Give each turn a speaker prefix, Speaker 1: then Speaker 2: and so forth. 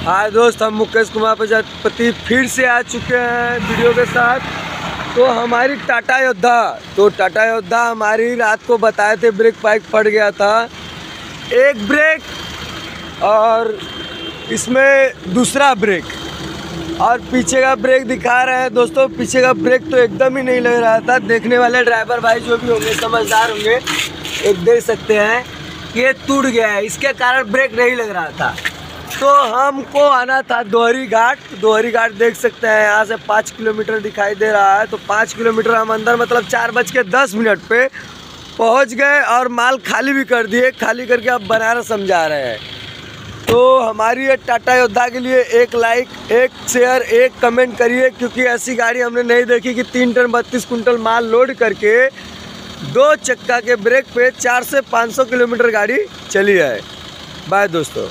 Speaker 1: हाय दोस्त, हम मुकेश कुमार प्रजापति फिर से आ चुके हैं वीडियो के साथ। तो हमारी टाटा योद्धा तो टाटा योद्धा हमारी रात को बताए थे ब्रेक पाइप फट गया था। एक ब्रेक और इसमें दूसरा ब्रेक। और पीछे का ब्रेक दिखा रहे हैं दोस्तों, पीछे का ब्रेक तो एकदम ही नहीं लग रहा था। देखने वाले ड्राइवर भाई जो भी होंगे, समझदार होंगे, एक देख सकते हैं, ये टूट गया है। इसके कारण ब्रेक नहीं लग रहा था। तो हमको आना था दोहरी घाट दोहरी घाट देख सकते हैं, यहाँ से पाँच किलोमीटर दिखाई दे रहा है। तो पाँच किलोमीटर हम अंदर मतलब चार बज के दस मिनट पे पहुँच गए और माल खाली भी कर दिए। खाली करके अब बनारस समझा रहे हैं। तो हमारी ये टाटा योद्धा के लिए एक लाइक, एक शेयर, एक कमेंट करिए, क्योंकि ऐसी गाड़ी हमने नहीं देखी कि तीन टन बत्तीस कुंटल माल लोड करके दो चक्का के ब्रेक पे चार से पाँच सौ किलोमीटर गाड़ी चली है। बाय दोस्तों।